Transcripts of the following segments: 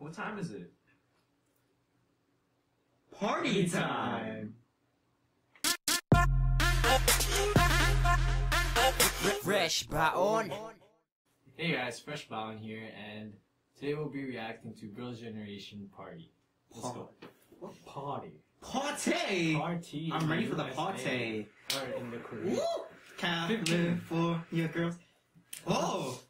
What time is it? Party time! Fresh baon. Hey guys, Fresh Baon here, and today we'll be reacting to Girls' Generation Party. Let's go. Party. Party! Party. I'm ready for the party. Or in the Korean. Woo! California girls. Oh!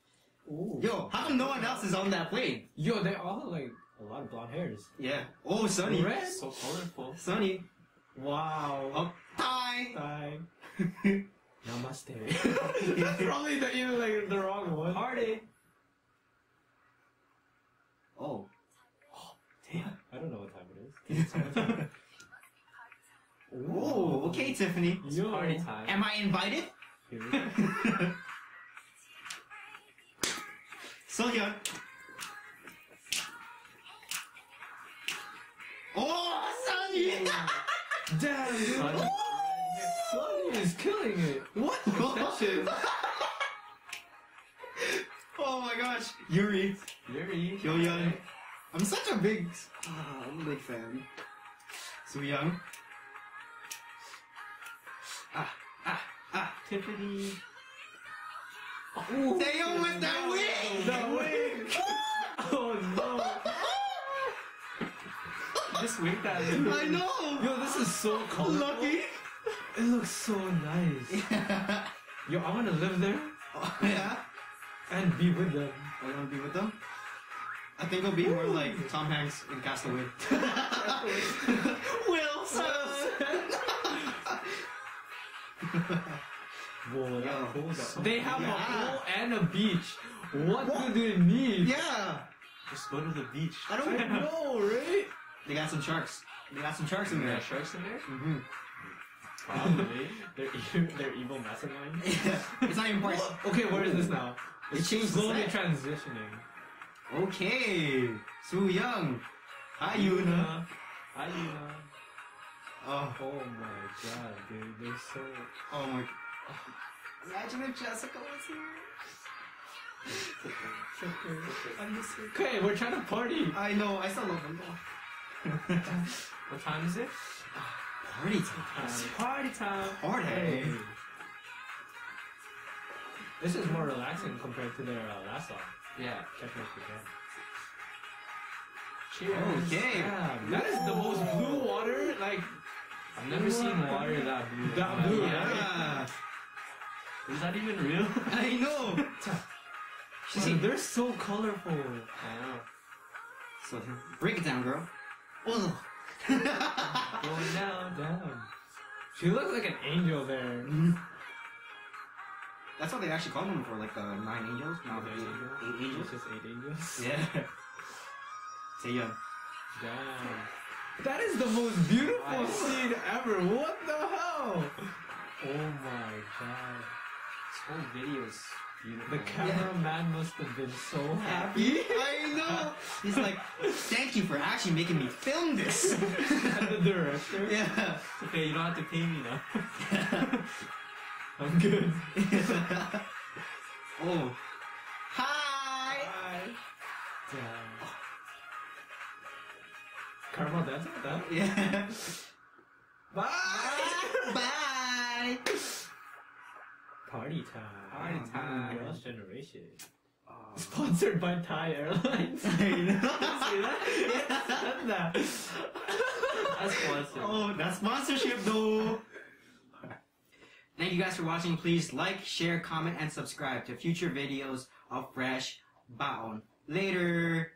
Ooh. Yo, how come no one else is on that plane? Yo, they all have like a lot of blonde hairs. Yeah. Oh, Sunny. Red. So colorful. Sunny. Wow. Oh, Thai. Bye. Namaste. That's probably the, even like the wrong one. Party. oh. Oh. Damn. I don't know what time it is. Can you tell what time? Oh, okay, Tiffany. It's party time. Am I invited? Here we Oh, Sunny! Damn. Sunny. Sunny is killing it. what? Oh my gosh. Yuri. Yuri. Hyoyeon. I'm such a big, ah, I'm a big fan. Sooyoung. Ah, ah, ah. Tiffany. Taeyeon with that wing! The wing! oh no! Just wing that. I know! Yo, this is so cool. Lucky! It looks so nice. Yo, I want to live there oh, yeah? and be with them. I want to be with them? I think it'll be more like Tom Hanks in Castaway. Wilson! Whoa, that Yo, they have yeah. a pool and a beach. What, What? do they need? yeah! Just go to the beach. I don't know, right? They got some sharks. They got some sharks in There there. sharks in there? Mm-hmm. Probably. they're, evil, they're evil mastermind. it's not even part. Okay, where is this now? It changed the slowly set. transitioning. Okay, Sooyoung. Hi, Yoona. Hi, Yoona. Oh, Oh my god, dude, they're so. oh my. Imagine if Jessica was here. I miss her. Okay, we're trying to party. I know, I still love them though. What time is it? Party time. party time. Party. Hey. This is more relaxing compared to their uh, last song. Yeah. Check it Cheers. Okay. Damn, that is the most blue water. Like I've never seen water that blue. That blue, Yeah. Is that even real? I know. See, they're so colorful. I know. So, break it down, girl. Oh. Going down, down. She looks like an angel there. That's what they actually call them for, like the nine angels. No, the eight, eight angels. It's just eight angels. Yeah. Taeyeon. Uh, Damn. That is the most beautiful Wow. scene ever. What the hell? Whole video is beautiful. The cameraman must have been so happy. I know. He's like, thank you for actually making me film this. and the director. yeah. It's okay, you don't have to pay me now. I'm good. oh. Hi. Bye. Damn. Caramel dancing with that? Yeah. Bye. Bye. Party time. Party time. Girls' generation. Sponsored by Thai Airlines. yeah. that? That's sponsored. Oh, that's sponsorship though. Thank you guys for watching. Please like, share, comment, and subscribe to future videos of Fresh Baon. Later!